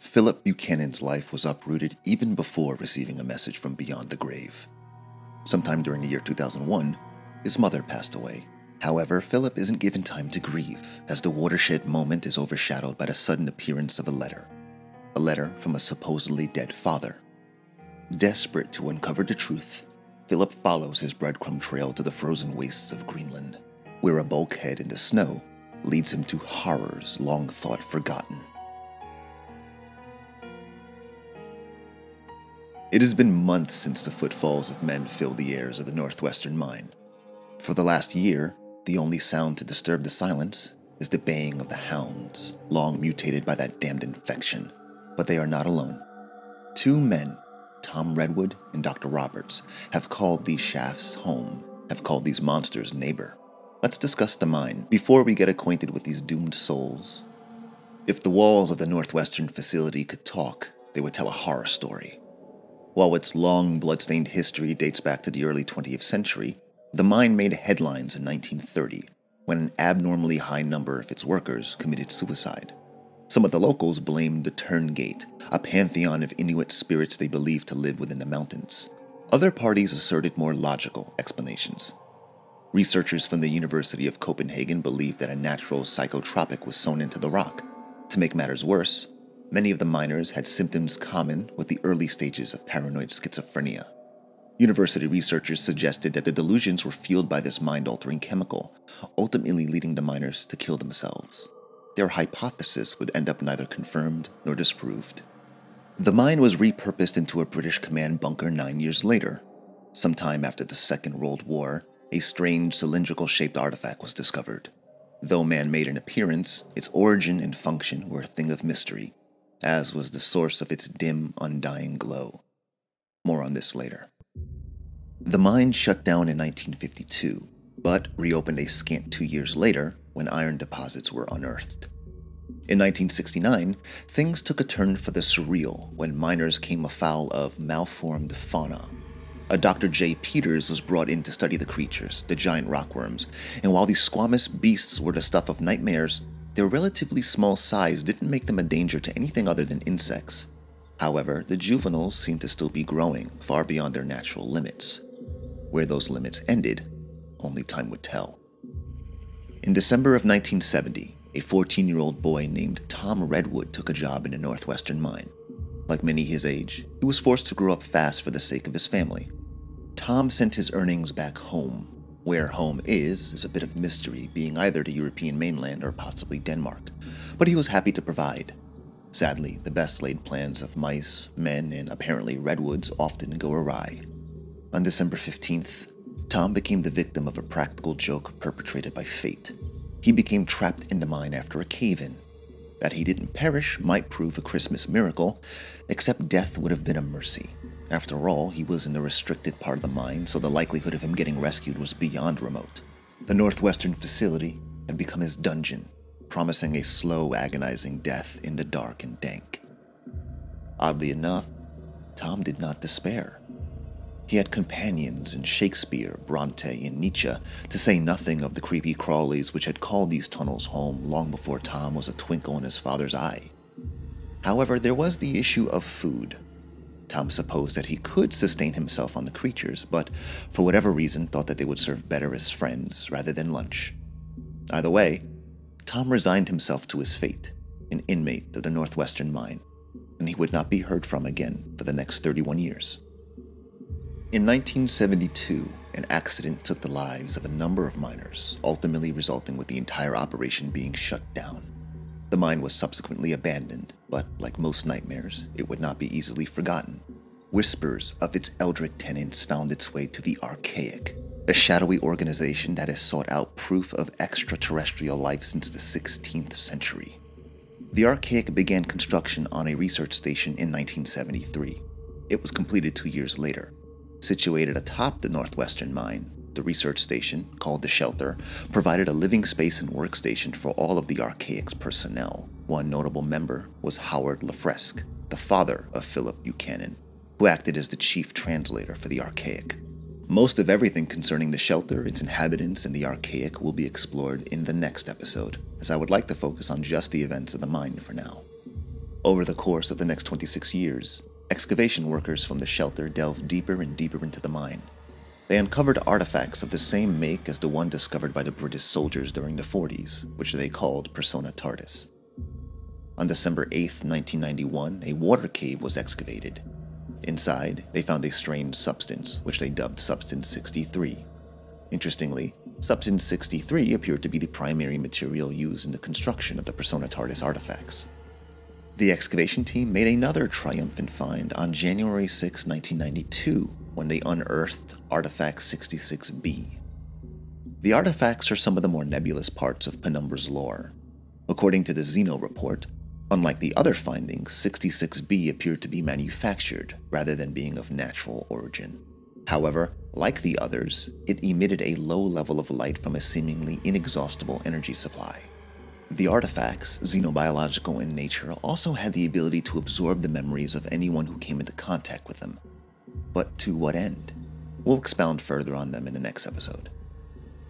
Philip Buchanan's life was uprooted even before receiving a message from beyond the grave. Sometime during the year 2001, his mother passed away. However, Philip isn't given time to grieve, as the watershed moment is overshadowed by the sudden appearance of a letter. A letter from a supposedly dead father. Desperate to uncover the truth, Philip follows his breadcrumb trail to the frozen wastes of Greenland, where a bulkhead in the snow leads him to horrors long thought forgotten. It has been months since the footfalls of men filled the airs of the northwestern mine. For the last year, the only sound to disturb the silence is the baying of the hounds, long mutated by that damned infection. But they are not alone. Two men, Tom Redwood and Dr. Roberts, have called these shafts home, have called these monsters neighbor. Let's discuss the mine before we get acquainted with these doomed souls. If the walls of the Northwestern facility could talk, they would tell a horror story. While its long, bloodstained history dates back to the early 20th century, the mine made headlines in 1930 when an abnormally high number of its workers committed suicide. Some of the locals blamed the Tuurngait, a pantheon of Inuit spirits they believed to live within the mountains. Other parties asserted more logical explanations. Researchers from the University of Copenhagen believed that a natural psychotropic was sewn into the rock. To make matters worse, Many of the miners had symptoms common with the early stages of paranoid schizophrenia. University researchers suggested that the delusions were fueled by this mind altering chemical, ultimately leading the miners to kill themselves. Their hypothesis would end up neither confirmed nor disproved. The mine was repurposed into a British command bunker nine years later. Sometime after the Second World War, a strange cylindrical shaped artifact was discovered. Though man made an appearance, its origin and function were a thing of mystery, as was the source of its dim, undying glow. More on this later. The mine shut down in 1952, but reopened a scant two years later when iron deposits were unearthed. In 1969, things took a turn for the surreal when miners came afoul of malformed fauna. A Dr. J. Peters was brought in to study the creatures, the giant rockworms, and while these squamous beasts were the stuff of nightmares, their relatively small size didn't make them a danger to anything other than insects. However, the juveniles seemed to still be growing far beyond their natural limits. Where those limits ended, only time would tell. In December of 1970, a 14 year old boy named Tom Redwood took a job in a northwestern mine. Like many his age, he was forced to grow up fast for the sake of his family. Tom sent his earnings back home where home is, is a bit of mystery, being either the European mainland or possibly Denmark, but he was happy to provide. Sadly, the best laid plans of mice, men, and apparently redwoods often go awry. On December 15th, Tom became the victim of a practical joke perpetrated by fate. He became trapped in the mine after a cave in. That he didn't perish might prove a Christmas miracle, except death would have been a mercy. After all, he was in the restricted part of the mine, so the likelihood of him getting rescued was beyond remote. The northwestern facility had become his dungeon, promising a slow, agonizing death in the dark and dank. Oddly enough, Tom did not despair. He had companions in Shakespeare, Bronte, and Nietzsche, to say nothing of the creepy crawlies which had called these tunnels home long before Tom was a twinkle in his father's eye. However, there was the issue of food. Tom supposed that he could sustain himself on the creatures, but for whatever reason thought that they would serve better as friends rather than lunch. Either way, Tom resigned himself to his fate, an inmate of the Northwestern mine, and he would not be heard from again for the next 31 years. In 1972, an accident took the lives of a number of miners, ultimately resulting with the entire operation being shut down. The mine was subsequently abandoned, but like most nightmares, it would not be easily forgotten. Whispers of its eldritch tenants found its way to the Archaic, a shadowy organization that has sought out proof of extraterrestrial life since the 16th century. The Archaic began construction on a research station in 1973. It was completed two years later. Situated atop the northwestern mine, the research station, called the Shelter, provided a living space and workstation for all of the Archaic's personnel. One notable member was Howard Lafresque, the father of Philip Buchanan, who acted as the chief translator for the Archaic. Most of everything concerning the shelter, its inhabitants, and the Archaic will be explored in the next episode, as I would like to focus on just the events of the mine for now. Over the course of the next 26 years, excavation workers from the shelter delved deeper and deeper into the mine. They uncovered artifacts of the same make as the one discovered by the British soldiers during the 40s, which they called Persona TARDIS. On December 8, 1991, a water cave was excavated. Inside, they found a strange substance, which they dubbed Substance 63. Interestingly, Substance 63 appeared to be the primary material used in the construction of the Persona TARDIS artifacts. The excavation team made another triumphant find on January 6, 1992, when they unearthed Artifact 66B. The artifacts are some of the more nebulous parts of Penumbra's lore. According to the Xeno report, unlike the other findings, 66B appeared to be manufactured rather than being of natural origin. However, like the others, it emitted a low level of light from a seemingly inexhaustible energy supply. The artifacts, xenobiological in nature, also had the ability to absorb the memories of anyone who came into contact with them, but to what end? We'll expound further on them in the next episode.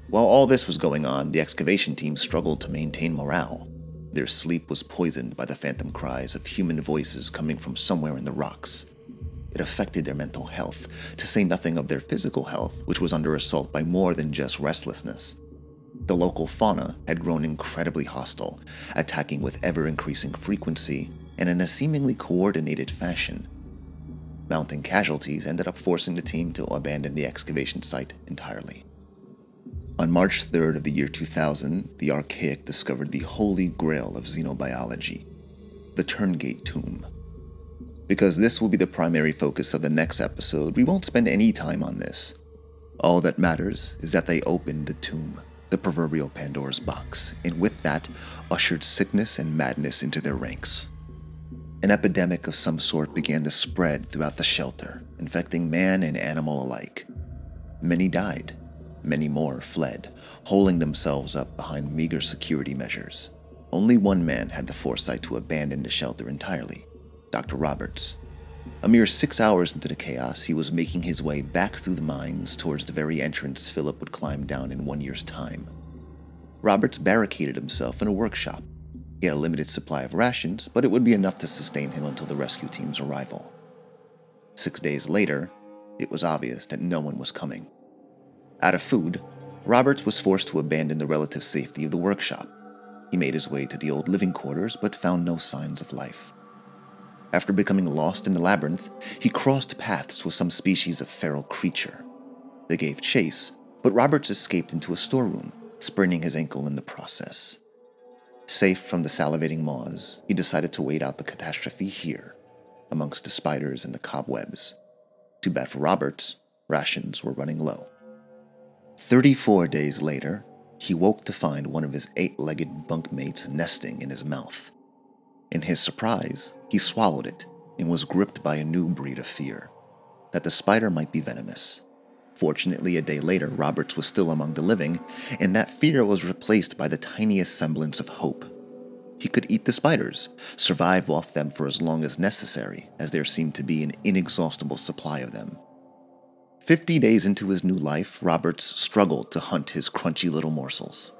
While all this was going on, the excavation team struggled to maintain morale. Their sleep was poisoned by the phantom cries of human voices coming from somewhere in the rocks. It affected their mental health, to say nothing of their physical health, which was under assault by more than just restlessness. The local fauna had grown incredibly hostile, attacking with ever increasing frequency and in a seemingly coordinated fashion mounting casualties ended up forcing the team to abandon the excavation site entirely. On March 3rd of the year 2000, the Archaic discovered the holy grail of xenobiology, the Tuurngait Tomb. Because this will be the primary focus of the next episode, we won't spend any time on this. All that matters is that they opened the tomb, the proverbial Pandora's box, and with that, ushered sickness and madness into their ranks. An epidemic of some sort began to spread throughout the shelter, infecting man and animal alike. Many died, many more fled, holding themselves up behind meager security measures. Only one man had the foresight to abandon the shelter entirely Dr. Roberts. A mere six hours into the chaos, he was making his way back through the mines towards the very entrance Philip would climb down in one year's time. Roberts barricaded himself in a workshop he had a limited supply of rations, but it would be enough to sustain him until the rescue team's arrival. Six days later, it was obvious that no one was coming. Out of food, Roberts was forced to abandon the relative safety of the workshop. He made his way to the old living quarters but found no signs of life. After becoming lost in the labyrinth, he crossed paths with some species of feral creature. They gave chase, but Roberts escaped into a storeroom, spraining his ankle in the process. Safe from the salivating maws, he decided to wait out the catastrophe here, amongst the spiders and the cobwebs. Too bad for Roberts, rations were running low. 34 days later, he woke to find one of his eight legged bunkmates nesting in his mouth. In his surprise, he swallowed it and was gripped by a new breed of fear that the spider might be venomous. Fortunately, a day later, Roberts was still among the living, and that fear was replaced by the tiniest semblance of hope. He could eat the spiders, survive off them for as long as necessary, as there seemed to be an inexhaustible supply of them. Fifty days into his new life, Roberts struggled to hunt his crunchy little morsels.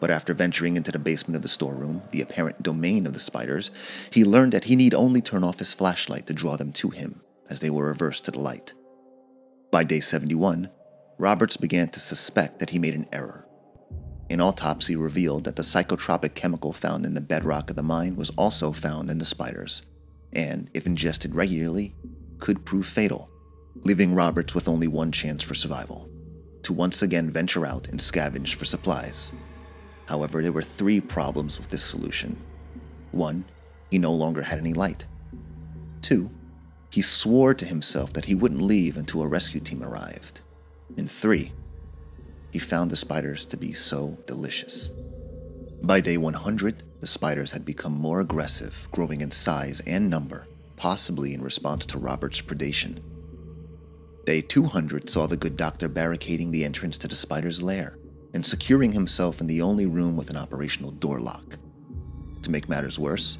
But after venturing into the basement of the storeroom, the apparent domain of the spiders, he learned that he need only turn off his flashlight to draw them to him, as they were averse to the light. By day 71, Roberts began to suspect that he made an error. An autopsy revealed that the psychotropic chemical found in the bedrock of the mine was also found in the spiders, and, if ingested regularly, could prove fatal, leaving Roberts with only one chance for survival to once again venture out and scavenge for supplies. However, there were three problems with this solution. One, he no longer had any light. Two, he swore to himself that he wouldn't leave until a rescue team arrived. And three, he found the spiders to be so delicious. By day 100, the spiders had become more aggressive, growing in size and number, possibly in response to Robert's predation. Day 200 saw the good doctor barricading the entrance to the spider's lair and securing himself in the only room with an operational door lock. To make matters worse,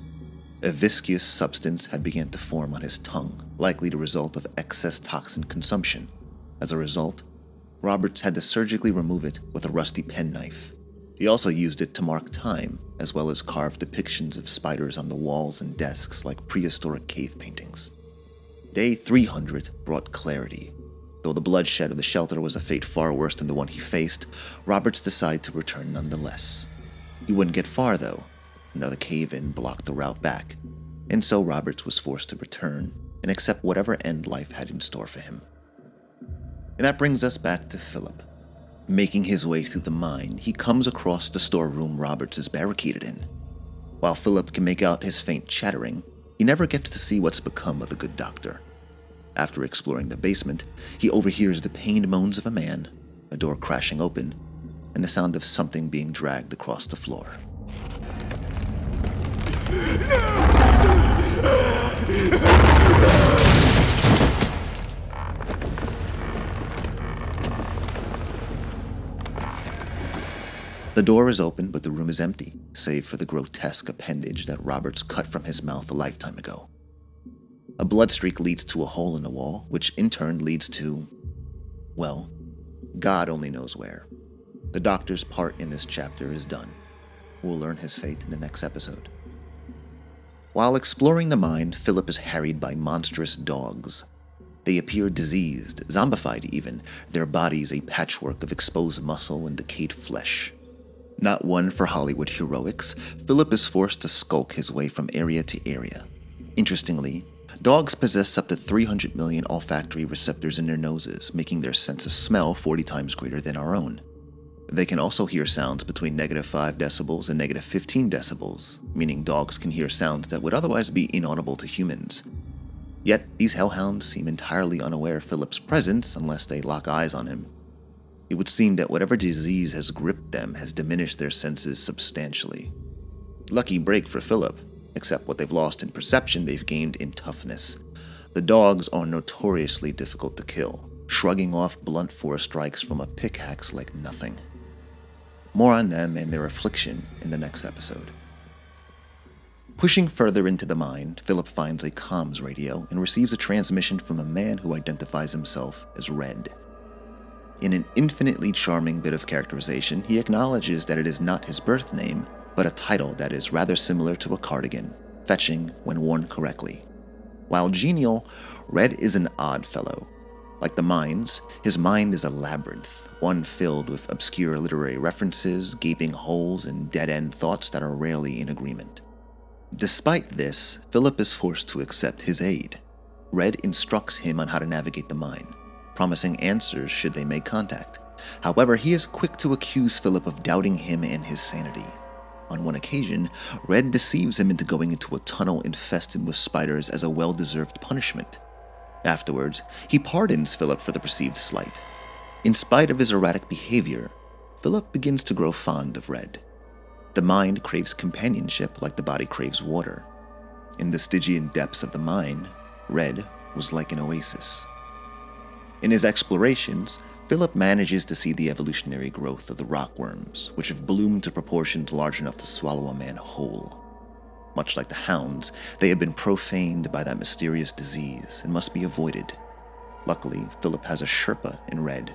a viscous substance had begun to form on his tongue, likely the result of excess toxin consumption. As a result, Roberts had to surgically remove it with a rusty penknife. He also used it to mark time, as well as carve depictions of spiders on the walls and desks like prehistoric cave paintings. Day 300 brought clarity. Though the bloodshed of the shelter was a fate far worse than the one he faced, Roberts decided to return nonetheless. He wouldn't get far, though. Another cave in blocked the route back, and so Roberts was forced to return and accept whatever end life had in store for him. And that brings us back to Philip. Making his way through the mine, he comes across the storeroom Roberts is barricaded in. While Philip can make out his faint chattering, he never gets to see what's become of the good doctor. After exploring the basement, he overhears the pained moans of a man, a door crashing open, and the sound of something being dragged across the floor. The door is open, but the room is empty, save for the grotesque appendage that Roberts cut from his mouth a lifetime ago. A blood streak leads to a hole in the wall, which in turn leads to, well, God only knows where. The doctor's part in this chapter is done. We'll learn his fate in the next episode. While exploring the mine, Philip is harried by monstrous dogs. They appear diseased, zombified even, their bodies a patchwork of exposed muscle and decayed flesh. Not one for Hollywood heroics, Philip is forced to skulk his way from area to area. Interestingly, dogs possess up to 300 million olfactory receptors in their noses, making their sense of smell 40 times greater than our own. They can also hear sounds between negative 5 decibels and negative 15 decibels, meaning dogs can hear sounds that would otherwise be inaudible to humans. Yet, these hellhounds seem entirely unaware of Philip's presence unless they lock eyes on him. It would seem that whatever disease has gripped them has diminished their senses substantially. Lucky break for Philip, except what they've lost in perception, they've gained in toughness. The dogs are notoriously difficult to kill, shrugging off blunt force strikes from a pickaxe like nothing. More on them and their affliction in the next episode. Pushing further into the mine, Philip finds a comms radio and receives a transmission from a man who identifies himself as Red. In an infinitely charming bit of characterization, he acknowledges that it is not his birth name, but a title that is rather similar to a cardigan, fetching when worn correctly. While genial, Red is an odd fellow. Like the mines, his mind is a labyrinth, one filled with obscure literary references, gaping holes, and dead end thoughts that are rarely in agreement. Despite this, Philip is forced to accept his aid. Red instructs him on how to navigate the mine, promising answers should they make contact. However, he is quick to accuse Philip of doubting him and his sanity. On one occasion, Red deceives him into going into a tunnel infested with spiders as a well deserved punishment. Afterwards, he pardons Philip for the perceived slight. In spite of his erratic behavior, Philip begins to grow fond of Red. The mind craves companionship like the body craves water. In the Stygian depths of the mine, Red was like an oasis. In his explorations, Philip manages to see the evolutionary growth of the rockworms, which have bloomed to proportions large enough to swallow a man whole. Much like the hounds, they have been profaned by that mysterious disease and must be avoided. Luckily, Philip has a Sherpa in red.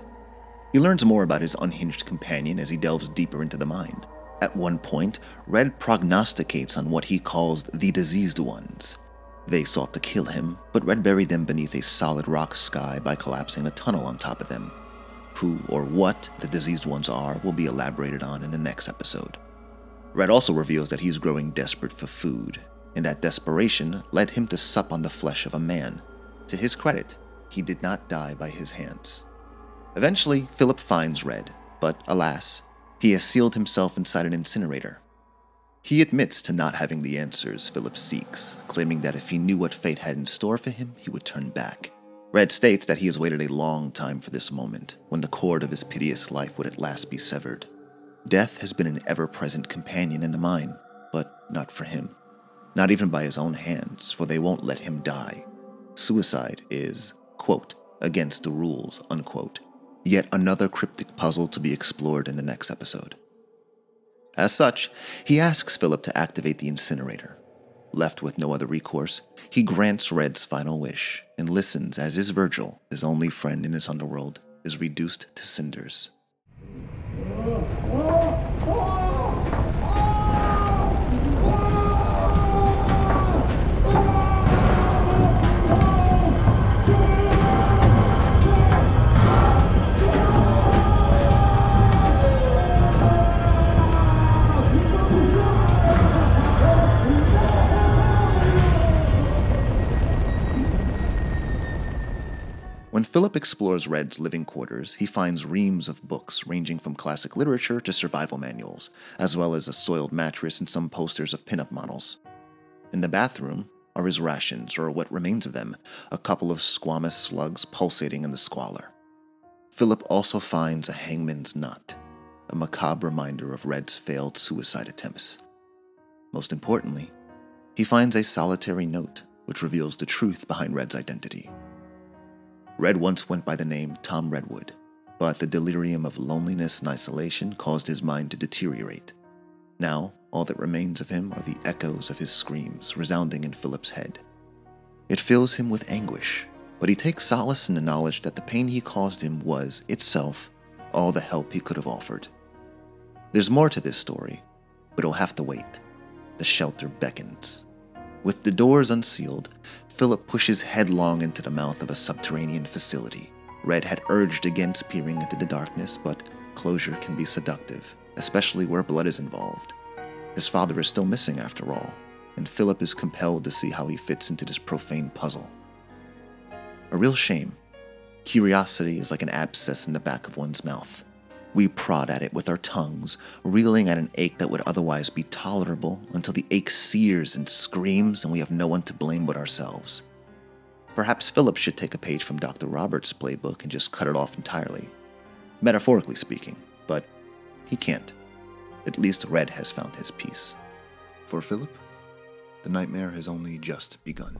He learns more about his unhinged companion as he delves deeper into the mind. At one point, Red prognosticates on what he calls the diseased ones, they sought to kill him, but Red buried them beneath a solid rock sky by collapsing a tunnel on top of them. Who or what the diseased ones are will be elaborated on in the next episode. Red also reveals that he's growing desperate for food, and that desperation led him to sup on the flesh of a man. To his credit, he did not die by his hands. Eventually, Philip finds Red, but alas, he has sealed himself inside an incinerator. He admits to not having the answers Philip seeks, claiming that if he knew what fate had in store for him, he would turn back. Red states that he has waited a long time for this moment, when the cord of his piteous life would at last be severed. Death has been an ever present companion in the mine, but not for him. Not even by his own hands, for they won't let him die. Suicide is, quote, against the rules, unquote. Yet another cryptic puzzle to be explored in the next episode. As such, he asks Philip to activate the incinerator. Left with no other recourse, he grants Red's final wish and listens as his Virgil, his only friend in his underworld, is reduced to cinders. Philip explores Red's living quarters, he finds reams of books ranging from classic literature to survival manuals, as well as a soiled mattress and some posters of pinup models. In the bathroom are his rations, or what remains of them, a couple of squamous slugs pulsating in the squalor. Philip also finds a hangman's knot, a macabre reminder of Red's failed suicide attempts. Most importantly, he finds a solitary note which reveals the truth behind Red's identity. Red once went by the name Tom Redwood, but the delirium of loneliness and isolation caused his mind to deteriorate. Now, all that remains of him are the echoes of his screams resounding in Philip's head. It fills him with anguish, but he takes solace in the knowledge that the pain he caused him was, itself, all the help he could have offered. There's more to this story, but it'll have to wait. The shelter beckons. With the doors unsealed, Philip pushes headlong into the mouth of a subterranean facility. Red had urged against peering into the darkness, but closure can be seductive, especially where blood is involved. His father is still missing after all, and Philip is compelled to see how he fits into this profane puzzle. A real shame. Curiosity is like an abscess in the back of one's mouth. We prod at it with our tongues, reeling at an ache that would otherwise be tolerable until the ache sears and screams and we have no one to blame but ourselves. Perhaps Philip should take a page from Dr. Roberts' playbook and just cut it off entirely. Metaphorically speaking, but he can't. At least Red has found his peace. For Philip, the nightmare has only just begun.